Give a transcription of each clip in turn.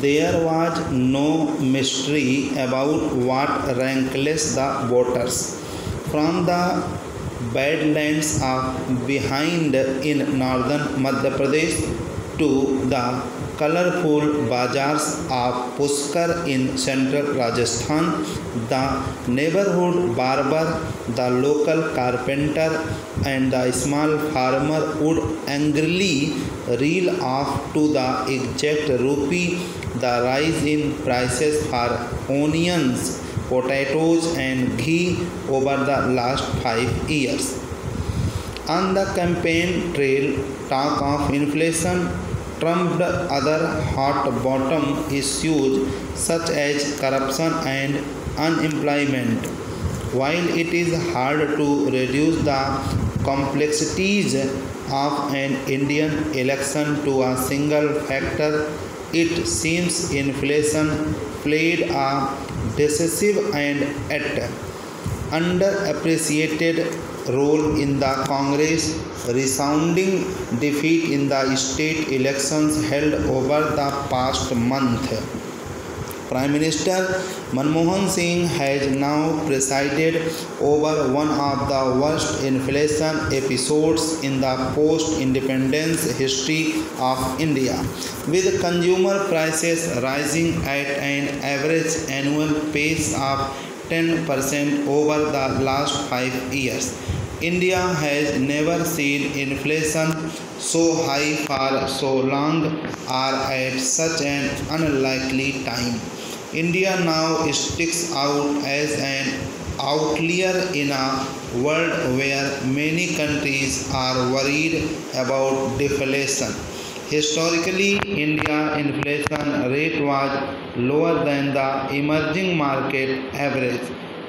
There was no mystery about what rankless the voters. From the badlands of Bhind in northern Madhya Pradesh to the colourful bazaars of Pushkar in central Rajasthan, the neighbourhood barber, the local carpenter, and the small farmer would angrily reel off to the exact rupee, the rise in prices for onions potatoes, and ghee over the last five years on the campaign trail, talk of inflation trumped other hot bottom issues such as corruption and unemployment. While it is hard to reduce the complexities of an Indian election to a single factor, it seems inflation played a decisive and at underappreciated role in the Congress resounding defeat in the state elections held over the past month. Prime Minister Manmohan Singh has now presided over one of the worst inflation episodes in the post independence history of India, with consumer prices rising at an average annual pace of 10% over the last five years. India has never seen inflation so high for so long or at such an unlikely time. India now sticks out as an outlier in a world where many countries are worried about deflation. Historically, India inflation rate was lower than the emerging market average,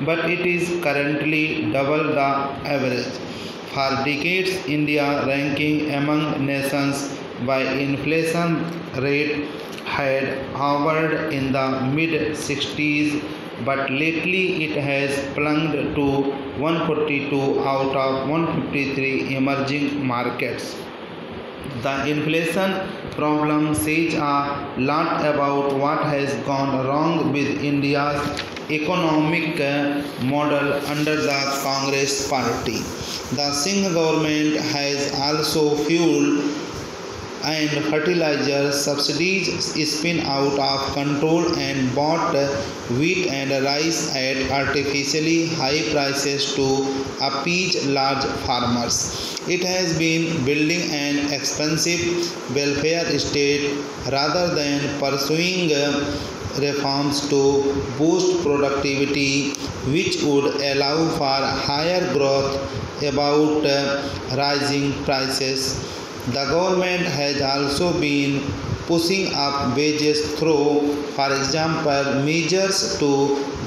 but it is currently double the average. For decades, India ranking among nations by inflation rate had hovered in the mid 60s but lately it has plunged to 142 out of 153 emerging markets. The inflation problem says a lot about what has gone wrong with India's economic model under the Congress party. The Singh government has also fueled and fertilizer subsidies spin out of control and bought wheat and rice at artificially high prices to appease large farmers. It has been building an expensive welfare state rather than pursuing reforms to boost productivity which would allow for higher growth about rising prices the government has also been pushing up wages through, for example, measures to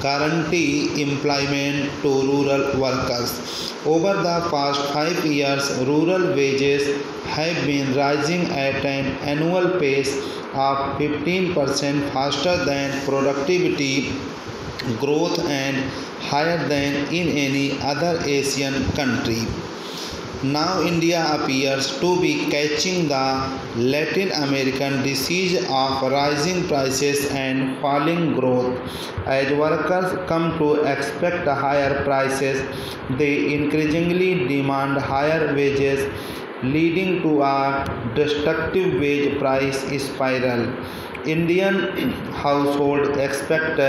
guarantee employment to rural workers. Over the past five years, rural wages have been rising at an annual pace of 15% faster than productivity growth and higher than in any other Asian country. Now India appears to be catching the Latin American disease of rising prices and falling growth. As workers come to expect higher prices, they increasingly demand higher wages, leading to a destructive wage price spiral. Indian households expect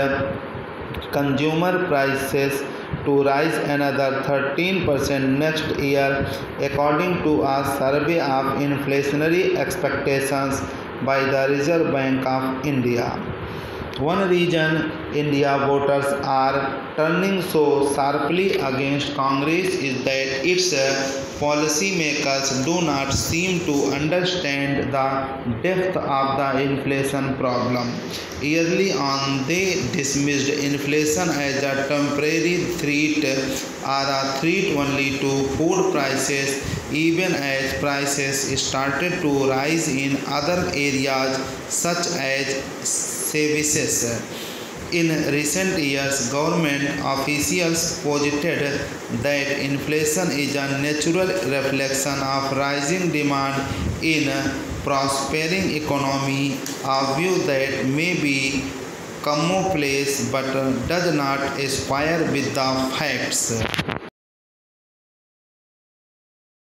consumer prices to rise another 13% next year, according to a survey of inflationary expectations by the Reserve Bank of India. One reason India voters are turning so sharply against Congress is that its policymakers do not seem to understand the depth of the inflation problem. Early on, they dismissed inflation as a temporary threat or a threat only to food prices, even as prices started to rise in other areas such as services. In recent years, government officials posited that inflation is a natural reflection of rising demand in a prospering economy, a view that may be commonplace but does not aspire with the facts.